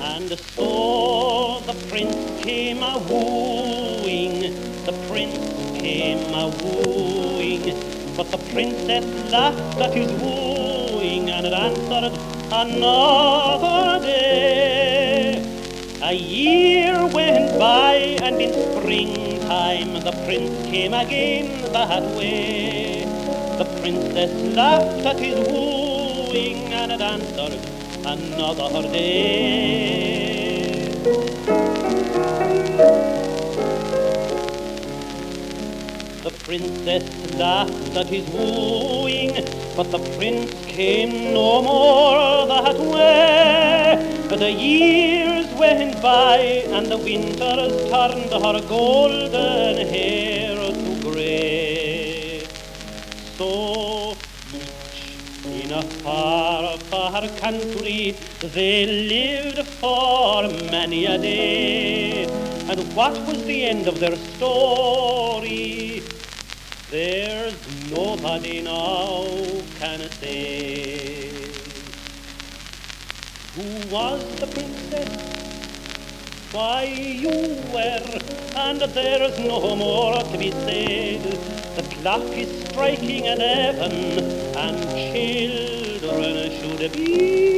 And so the prince came a wooing, the prince came a wooing, but the princess laughed at his wooing and answered another day. A year went by and in springtime the prince came again that way. The princess laughed at his wooing and answered another day. The princess laughed at his wooing, but the prince came no more that way. The years went by, and the winters turned her golden So in a far, far country they lived for many a day. And what was the end of their story? There's nobody now can say. Who was the princess? Why you were, and there's no more to be said. The clock is striking eleven, and children should be